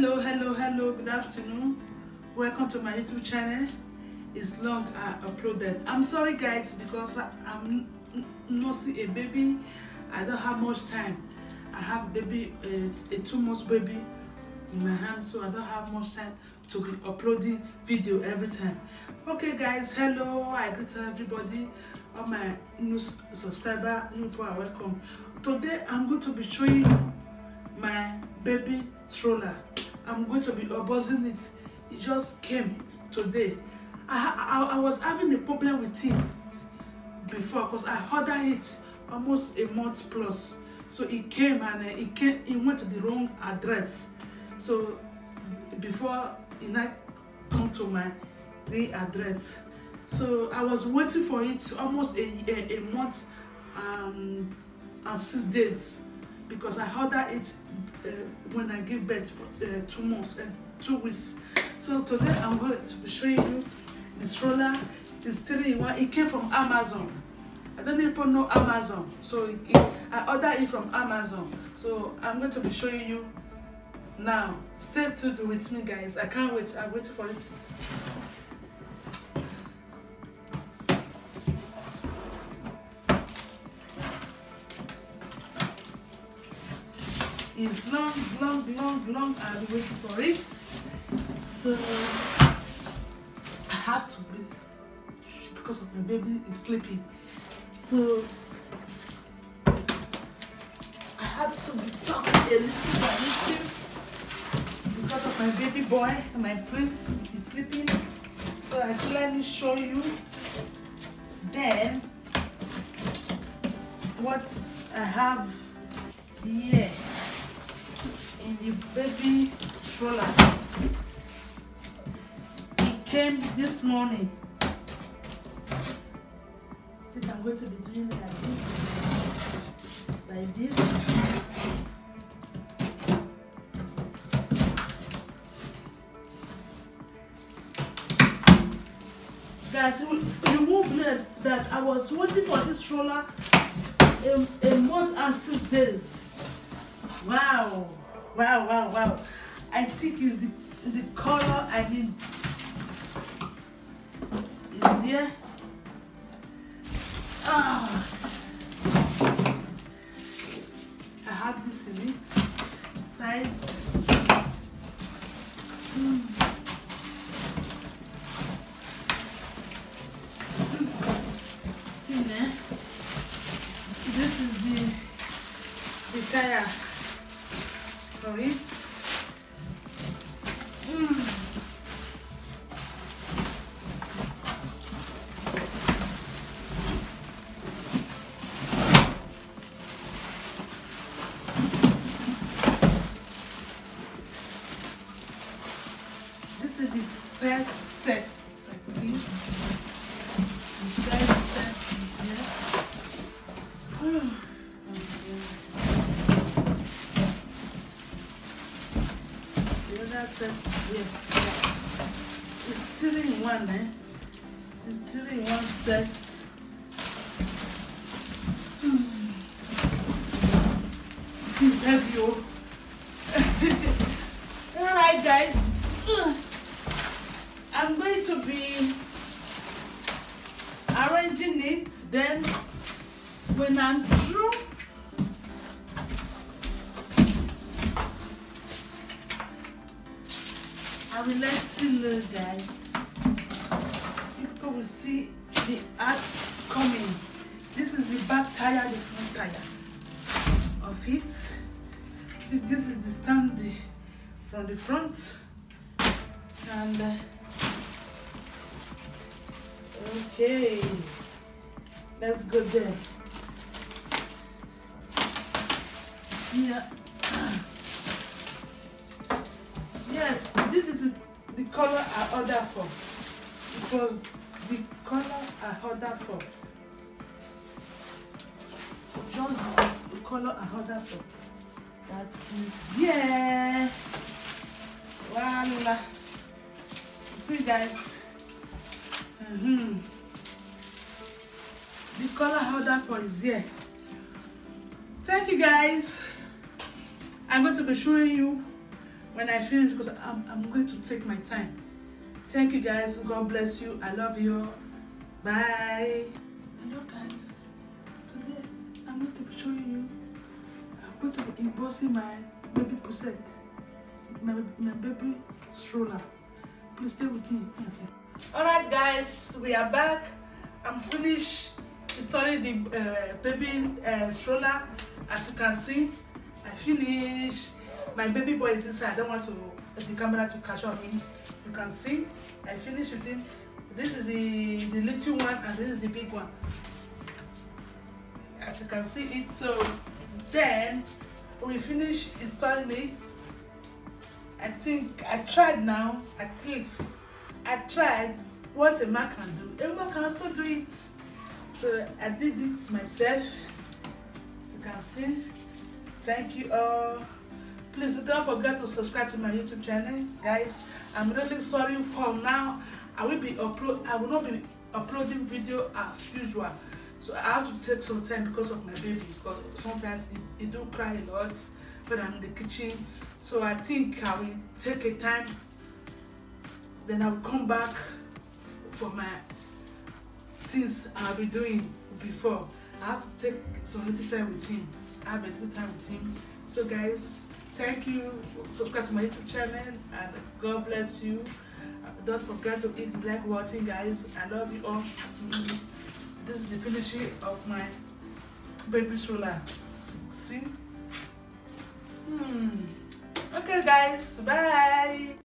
hello hello hello good afternoon. Welcome to my youtube channel. It's long i uploaded. I'm sorry guys because I, i'm nursing a baby. I don't have much time. I have baby a, a two months baby in my hand so i don't have much time to be uploading video every time. Okay guys hello. I greet everybody. All my new subscriber new people are welcome. Today i'm going to be showing you my baby stroller i'm going to be unboxing it. It just came today. I i, I was having a problem with it before because i ordered it almost a month plus. So it came and uh, it came it went to the wrong address. So before it not come to my real address. So i was waiting for it almost a a, a month um, and six days because i ordered it uh, when i gave birth for uh, two months uh, two weeks. So today i'm going to be showing you the stroller. It's three in one. It came from amazon. I don't even know amazon. So it, it, i ordered it from amazon. So i'm going to be showing you now. Stay tuned with me guys. I can't wait. I'm waiting for it is long, long, long, long. Been waiting for it. So I had to be because of my baby is sleeping. So I had to be talking a little by little because of my baby boy, my prince is sleeping. So I said, let me show you. Then what I have here the baby stroller. It came this morning. I think I'm going to be doing like this. Like this. Guys, you, won't believe that I was waiting for this stroller a, a month and six days. Wow. Wow, wow, wow. I think it's the, the color I need. Is here. Ah. I have this in it. Side. Mm. See, eh? This is the the tire for. Mm. This is the first set, setting. The Set is here. It's three in one, eh? It's three in one set. It is heavy, oh. Alright, guys. I'm going to be arranging it. Then, when I'm through, I will let you know, guys. People will see the art coming. This is the back tire, the front tire of it. This is the stand from the front. And uh, okay, let's go there. Yeah. Yes, this is the color I ordered for. Was the color I ordered for. Just the, color I ordered for. That is yeah. Voila. See guys. Mm-hmm. The color I ordered for is here. Thank you guys. I'm going to be showing you when I finish because I'm, I'm going to take my time. Thank you guys. God bless you. I love you. Bye. Hello guys. Today I'm going to be showing you. I'm going to be embossing my baby puset. My, my baby stroller. Please stay with me. Yes, Alright guys, we are back. I'm finished installing the uh, baby uh, stroller. As you can see, I finished. My baby boy is inside. I don't want to the camera to catch on him. You can see, I finished him. This is the, the little one and this is the big one. As you can see it, so then we finish installing it. I think I tried now, at least I tried what a man can do. A woman can also do it. So I did it myself. As you can see. Thank you all. Please don't forget to subscribe to my YouTube channel, guys. I'm really sorry for now. I will be upload. I will not be uploading video as usual. So I have to take some time because of my baby. Because sometimes it, it do cry a lot when I'm in the kitchen. So I think I will take a time. Then I will come back for my things I'll be doing before. I have to take some little time with him. Have a little time with him. So guys, thank you. Subscribe to my YouTube channel and God bless you. Don't forget to eat like watching guys. I love you all. This is the finishing of my baby stroller. See? Hmm. Okay guys, bye.